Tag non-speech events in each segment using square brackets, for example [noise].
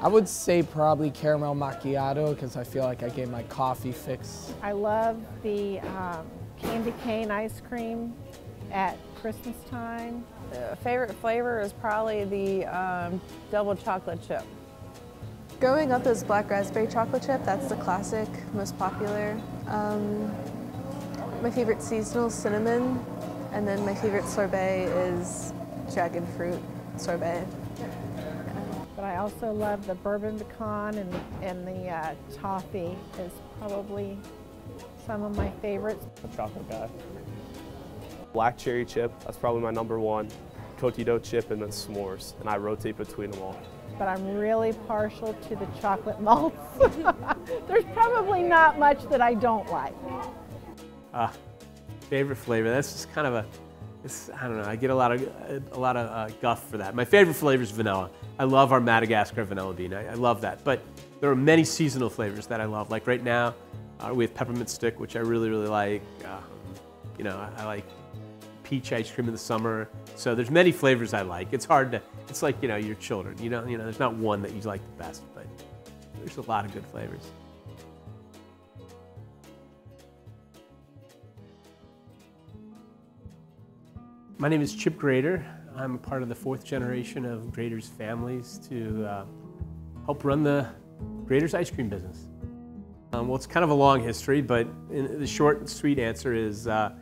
I would say probably caramel macchiato because I feel like I get my coffee fix. I love the um, candy cane ice cream at Christmas time. The favorite flavor is probably the um, double chocolate chip. Growing up as black raspberry chocolate chip, that's the classic, most popular. Um, my favorite seasonal cinnamon, and then my favorite sorbet is dragon fruit sorbet. But I also love the bourbon pecan and, and the uh, toffee is probably some of my favorites. A chocolate guy. Black cherry chip, that's probably my number one. Cotito chip and then s'mores, and I rotate between them all. But I'm really partial to the chocolate malts. [laughs] There's probably not much that I don't like. Uh, favorite flavor, that's just kind of a, I don't know, I get a lot of, a lot of uh, guff for that. My favorite flavor is vanilla. I love our Madagascar vanilla bean, I, I, love that. But there are many seasonal flavors that I love. Like right now, uh, we have peppermint stick, which I really, really like. Um, you know, I, I like peach ice cream in the summer. So there's many flavors I like. It's hard to, it's like, you know, your children. You know, you know, there's not one that you like the best, but there's a lot of good flavors. My name is Chip Graeter. I'm part of the fourth generation of Graeter's families to uh, help run the Graeter's ice cream business. Um, well, it's kind of a long history, but the short and sweet answer is uh,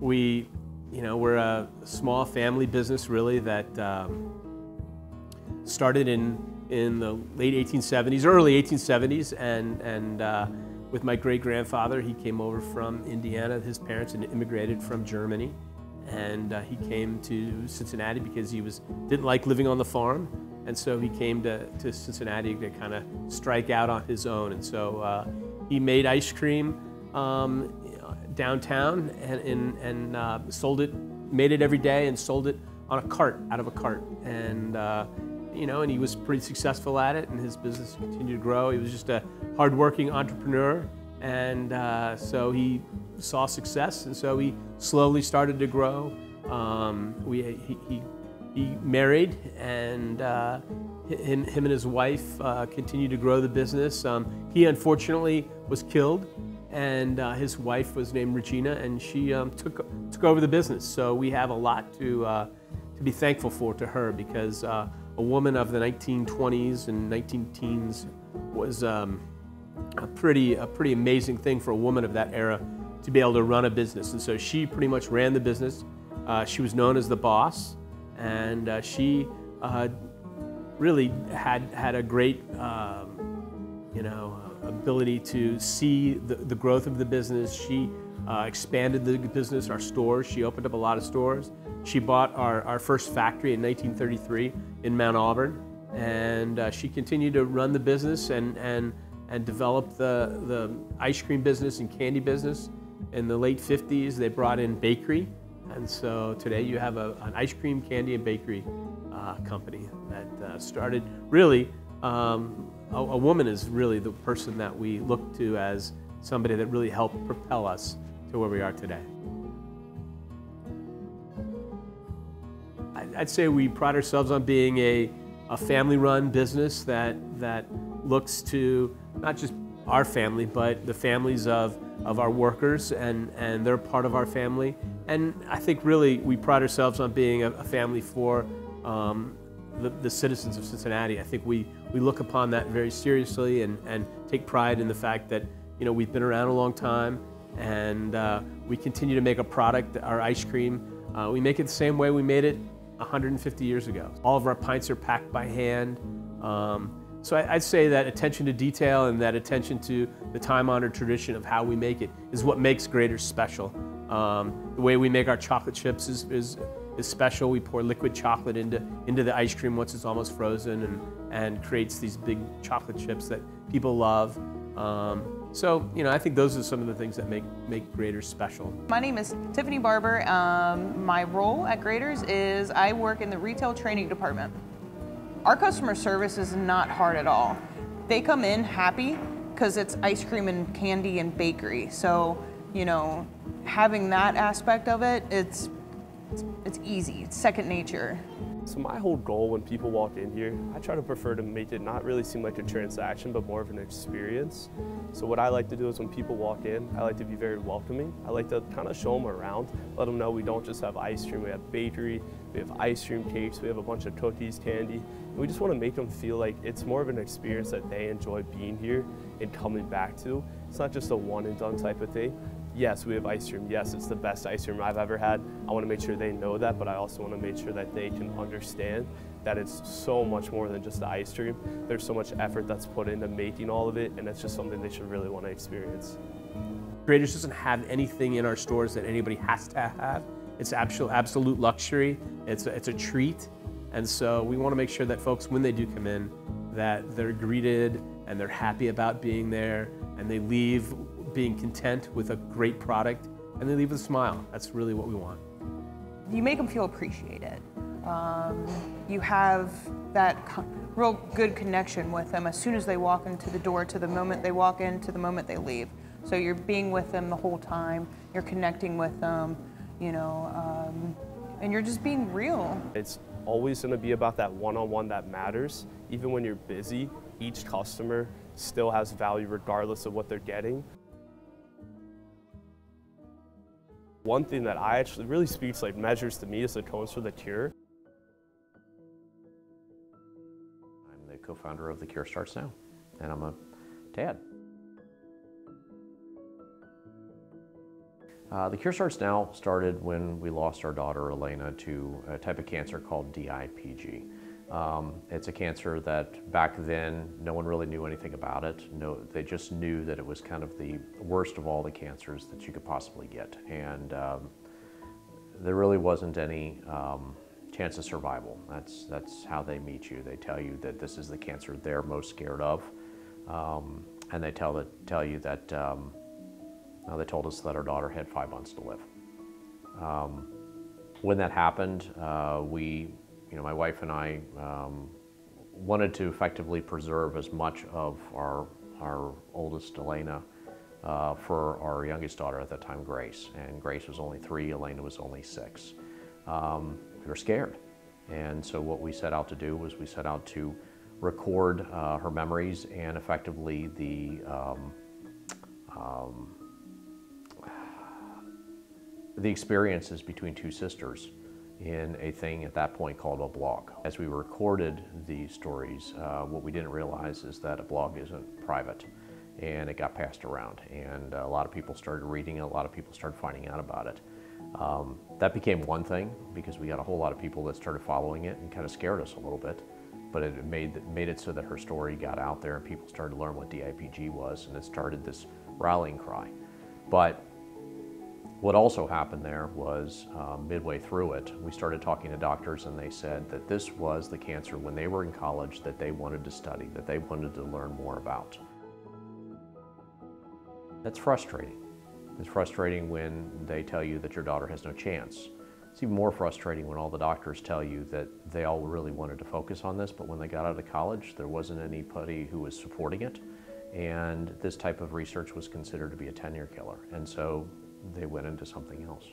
we you know, we're a small family business really that um, started in, in the late 1870s, early 1870s, and, and uh, with my great grandfather, he came over from Indiana. His parents had immigrated from Germany, and uh, he came to Cincinnati because he was didn't like living on the farm, and so he came to, to Cincinnati to kind of strike out on his own. And so uh, he made ice cream um, downtown and, and, and uh, sold it, made it every day and sold it on a cart, out of a cart. And, uh, you know, and he was pretty successful at it and his business continued to grow. He was just a hardworking entrepreneur. And uh, so he saw success and so he slowly started to grow. Um, we, he, he, he, married and uh, him, him and his wife uh, continued to grow the business. Um, he unfortunately was killed and uh, his wife was named Regina, and she um, took took over the business. So we have a lot to uh, to be thankful for to her because uh, a woman of the 1920s and 19 teens was um, a pretty a pretty amazing thing for a woman of that era to be able to run a business. And so she pretty much ran the business. Uh, she was known as the boss, and uh, she uh, really had had a great um, you know ability to see the, the growth of the business. She uh, expanded the business, our stores. She opened up a lot of stores. She bought our, our first factory in 1933 in Mount Auburn. And uh, she continued to run the business and, and, and develop the, the ice cream business and candy business. In the late 50s, they brought in bakery. And so today you have a, an ice cream, candy, and bakery uh, company that uh, started really um, a, a woman is really the person that we look to as somebody that really helped propel us to where we are today. I'd say we pride ourselves on being a, a family-run business that, that looks to not just our family, but the families of, of our workers, and, and they're part of our family. And I think really we pride ourselves on being a, a family for um, the, the, citizens of Cincinnati. I think we, we look upon that very seriously and, and take pride in the fact that you know, we've been around a long time and uh, we continue to make a product, our ice cream. Uh, we make it the same way we made it 150 years ago. All of our pints are packed by hand. Um, so I, would say that attention to detail and that attention to the time-honored tradition of how we make it is what makes Graeter's special. Um, the way we make our chocolate chips is, is is special. We pour liquid chocolate into, into the ice cream once it's almost frozen and, and creates these big chocolate chips that people love. Um, so, you know, I think those are some of the things that make, make Graeter's special. My name is Tiffany Barber. Um, my role at Graeter's is I work in the retail training department. Our customer service is not hard at all. They come in happy because it's ice cream and candy and bakery. So, you know, having that aspect of it, it's it's, it's easy, it's second nature. So my whole goal when people walk in here, I try to prefer to make it not really seem like a transaction, but more of an experience. So what I like to do is when people walk in, I like to be very welcoming. I like to kind of show them around, let them know we don't just have ice cream, we have bakery, we have ice cream cakes, we have a bunch of cookies, candy. And we just want to make them feel like it's more of an experience that they enjoy being here and coming back to. It's not just a one and done type of thing yes, we have ice cream. Yes, it's the best ice cream I've ever had. I want to make sure they know that, but I also want to make sure that they can understand that it's so much more than just the ice cream. There's so much effort that's put into making all of it, and it's just something they should really want to experience. Graeter's doesn't have anything in our stores that anybody has to have. It's absolute, absolute luxury. It's a, it's a treat. And so we want to make sure that folks, when they do come in, that they're greeted and they're happy about being there and they leave being content with a great product, and they leave with a smile. That's really what we want. You make them feel appreciated. Um, you have that real good connection with them as soon as they walk into the door to the moment they walk in to the moment they leave. So you're being with them the whole time, you're connecting with them, you know, um, and you're just being real. It's always going to be about that one-on-one -on -one that matters. Even when you're busy, each customer still has value regardless of what they're getting. One thing that I actually really speaks like measures to me is the Cones for the Cure. I'm the co-founder of The Cure Starts Now, and I'm a dad. Uh, the Cure Starts Now started when we lost our daughter Elena to a type of cancer called DIPG. Um, it's a cancer that back then no one really knew anything about it. No, they just knew that it was kind of the worst of all the cancers that you could possibly get, and um, there really wasn't any um, chance of survival. That's that's how they meet you. They tell you that this is the cancer they're most scared of, um, and they tell that tell you that. Um, they told us that our daughter had five months to live. Um, when that happened, uh, we you know, my wife and I um, wanted to effectively preserve as much of our, our oldest Elena uh, for our youngest daughter at that time, Grace. And Grace was only three, Elena was only six. Um, we were scared. And so what we set out to do was we set out to record uh, her memories and effectively the um, um, the experiences between two sisters in a thing at that point called a blog. As we recorded these stories, uh, what we didn't realize is that a blog isn't private and it got passed around and a lot of people started reading it, a lot of people started finding out about it. Um, that became one thing because we got a whole lot of people that started following it and kind of scared us a little bit. But it made, made it so that her story got out there and people started to learn what DIPG was and it started this rallying cry. But what also happened there was uh, midway through it, we started talking to doctors and they said that this was the cancer when they were in college that they wanted to study, that they wanted to learn more about. That's frustrating. It's frustrating when they tell you that your daughter has no chance. It's even more frustrating when all the doctors tell you that they all really wanted to focus on this, but when they got out of college, there wasn't anybody who was supporting it. And this type of research was considered to be a tenure killer. And so they went into something else.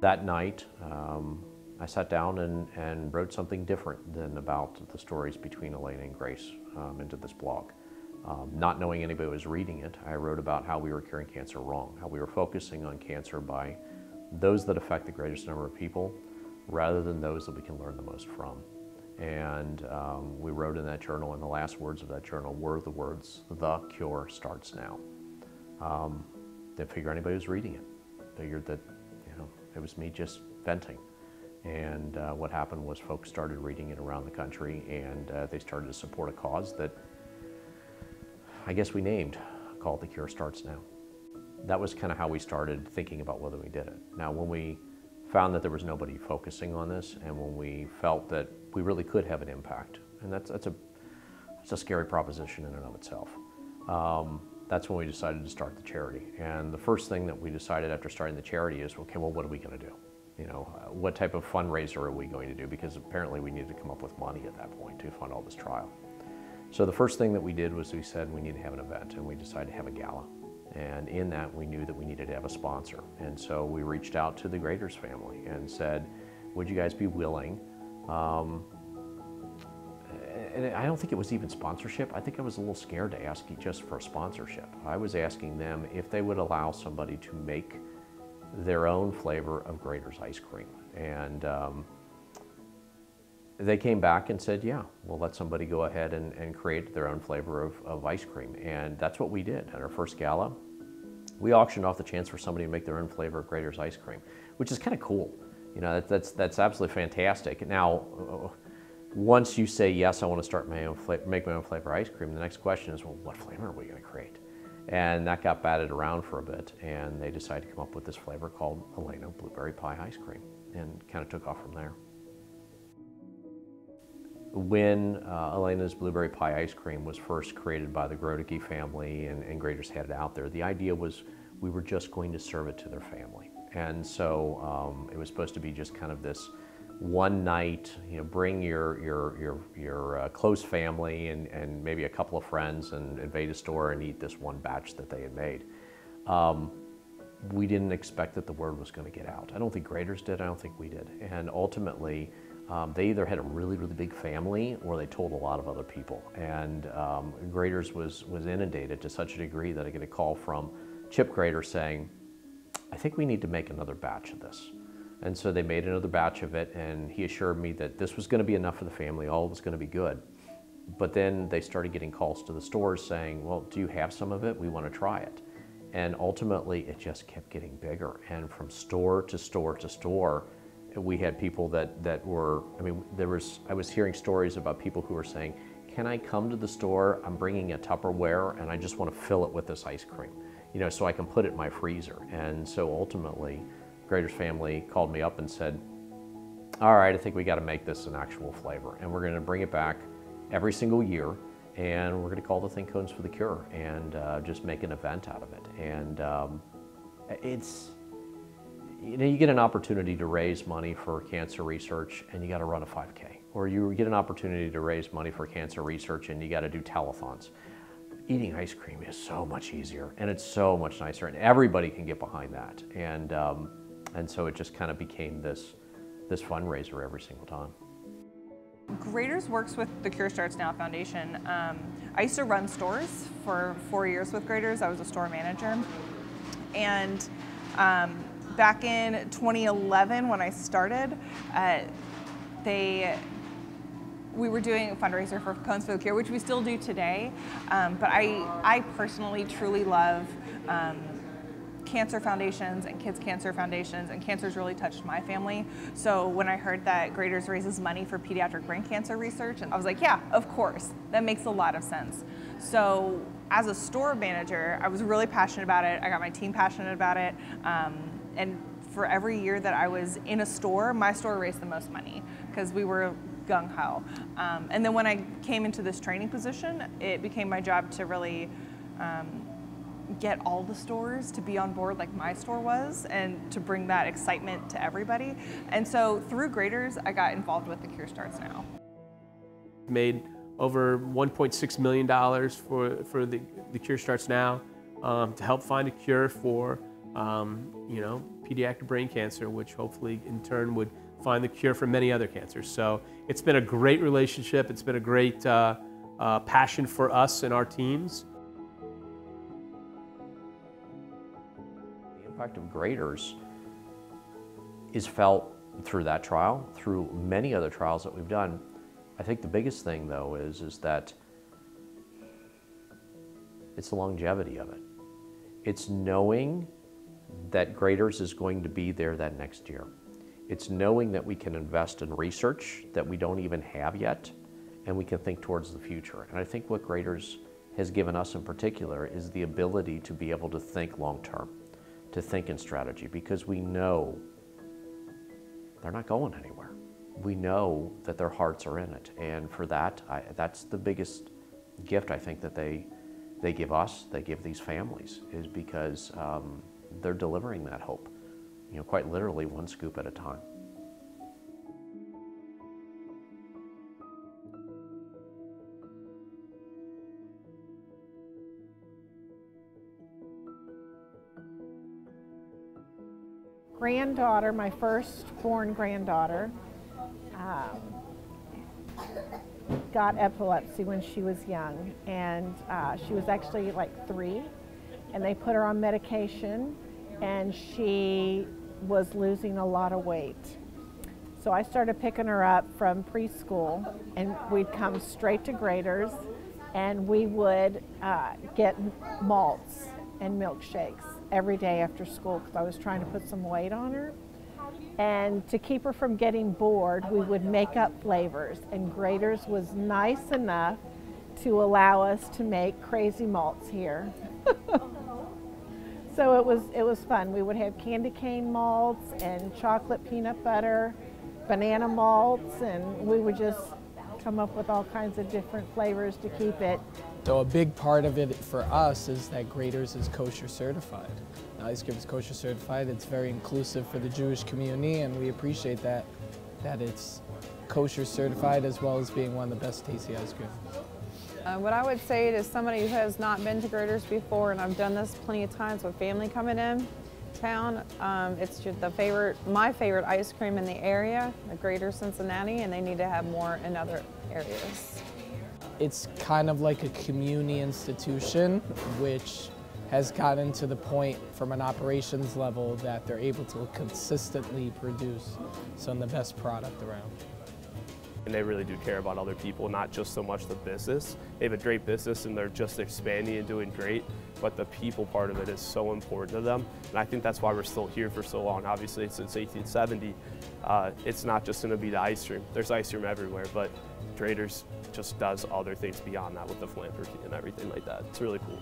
That night, um, I sat down and, and wrote something different than about the stories between Elaine and Grace um, into this blog. Um, not knowing anybody was reading it, I wrote about how we were curing cancer wrong, how we were focusing on cancer by those that affect the greatest number of people rather than those that we can learn the most from. And um, we wrote in that journal, and the last words of that journal were the words, the cure starts now. Um, didn't figure anybody was reading it. Figured that, you know, it was me just venting. And uh, what happened was folks started reading it around the country and uh, they started to support a cause that I guess we named called The Cure Starts Now. That was kind of how we started thinking about whether we did it. Now, when we found that there was nobody focusing on this and when we felt that we really could have an impact, and that's, that's, a, that's a scary proposition in and of itself. Um, that's when we decided to start the charity. And the first thing that we decided after starting the charity is, okay, well, what are we going to do? You know, what type of fundraiser are we going to do? Because apparently we needed to come up with money at that point to fund all this trial. So the first thing that we did was we said we need to have an event, and we decided to have a gala. And in that, we knew that we needed to have a sponsor. And so we reached out to the Graeter's family and said, would you guys be willing? Um, and I don't think it was even sponsorship. I think I was a little scared to ask just for a sponsorship. I was asking them if they would allow somebody to make their own flavor of Graeter's ice cream. And um, they came back and said, yeah, we'll let somebody go ahead and, and create their own flavor of, of ice cream. And that's what we did at our first gala. We auctioned off the chance for somebody to make their own flavor of Graeter's ice cream, which is kind of cool. You know, that, that's, that's absolutely fantastic. Now, once you say, yes, I want to start my own make my own flavor ice cream, the next question is, well, what flavor are we going to create? And that got batted around for a bit, and they decided to come up with this flavor called Elena Blueberry Pie Ice Cream, and kind of took off from there. When uh, Elena's Blueberry Pie Ice Cream was first created by the Grodicke family and, and Graeter's had it out there, the idea was we were just going to serve it to their family. And so um, it was supposed to be just kind of this one night, you know, bring your, your, your, your uh, close family and, and maybe a couple of friends and invade a store and eat this one batch that they had made. Um, we didn't expect that the word was going to get out. I don't think Graeter's did, I don't think we did. And ultimately, um, they either had a really, really big family or they told a lot of other people. And um, Graeter's was, was inundated to such a degree that I get a call from Chip Graeter saying, I think we need to make another batch of this. And so they made another batch of it, and he assured me that this was going to be enough for the family, all was going to be good. But then they started getting calls to the stores saying, Well, do you have some of it? We want to try it. And ultimately, it just kept getting bigger. And from store to store to store, we had people that, that were, I mean, there was, I was hearing stories about people who were saying, Can I come to the store? I'm bringing a Tupperware, and I just want to fill it with this ice cream, you know, so I can put it in my freezer. And so ultimately, Graeter's family called me up and said, all right, I think we got to make this an actual flavor. And we're going to bring it back every single year. And we're going to call the thing Cones for the Cure and uh, just make an event out of it. And um, it's, you know, you get an opportunity to raise money for cancer research and you got to run a 5K. Or you get an opportunity to raise money for cancer research and you got to do telethons. Eating ice cream is so much easier and it's so much nicer and everybody can get behind that. And um, and so it just kind of became this, this fundraiser every single time. Graeter's works with the Cure Starts Now Foundation. Um, I used to run stores for four years with Graeter's. I was a store manager. And um, back in 2011 when I started, uh, they we were doing a fundraiser for Cones for the Cure, which we still do today. Um, but I, I personally truly love um, cancer foundations and kids cancer foundations and cancer's really touched my family. So when I heard that Graeter's raises money for pediatric brain cancer research, and I was like, yeah, of course, that makes a lot of sense. So as a store manager, I was really passionate about it. I got my team passionate about it. Um, and for every year that I was in a store, my store raised the most money because we were gung ho. Um, and then when I came into this training position, it became my job to really um, get all the stores to be on board like my store was and to bring that excitement to everybody. And so through Graeter's, I got involved with the Cure Starts Now. Made over $1.6 million for, for the, the Cure Starts Now um, to help find a cure for, um, you know, pediatric brain cancer, which hopefully in turn would find the cure for many other cancers. So it's been a great relationship. It's been a great uh, uh, passion for us and our teams. Impact of Graeter's is felt through that trial, through many other trials that we've done. I think the biggest thing though is, is that it's the longevity of it. It's knowing that Graeter's is going to be there that next year. It's knowing that we can invest in research that we don't even have yet, and we can think towards the future. And I think what Graeter's has given us in particular is the ability to be able to think long term to think in strategy because we know they're not going anywhere. We know that their hearts are in it. And for that, I, that's the biggest gift I think that they, they give us, they give these families, is because um, they're delivering that hope, you know, quite literally one scoop at a time. Granddaughter, my first-born granddaughter, um, got epilepsy when she was young, and uh, she was actually like three, and they put her on medication, and she was losing a lot of weight. So I started picking her up from preschool, and we'd come straight to Graeter's, and we would uh, get malts and milkshakes every day after school because I was trying to put some weight on her. And to keep her from getting bored, we would make up flavors, and Graeter's was nice enough to allow us to make crazy malts here. [laughs] so it was it was fun. We would have candy cane malts and chocolate peanut butter banana malts, and we would just come up with all kinds of different flavors to keep it. So a big part of it for us is that Graeter's is kosher certified. Now, ice cream is kosher certified. It's very inclusive for the Jewish community, and we appreciate that that it's kosher certified as well as being one of the best tasty ice cream. Uh, what I would say to somebody who has not been to Graeter's before, and I've done this plenty of times with family coming in, town. Um, it's just the favorite, my favorite ice cream in the area, the greater Cincinnati, and they need to have more in other areas. It's kind of like a community institution, which has gotten to the point from an operations level that they're able to consistently produce some of the best product around. And they really do care about other people, not just so much the business. They have a great business and they're just expanding and doing great, but the people part of it is so important to them. And I think that's why we're still here for so long. Obviously, since 1870, uh, it's not just going to be the ice cream. There's ice cream everywhere, but Graeter's just does other things beyond that with the philanthropy and everything like that. It's really cool.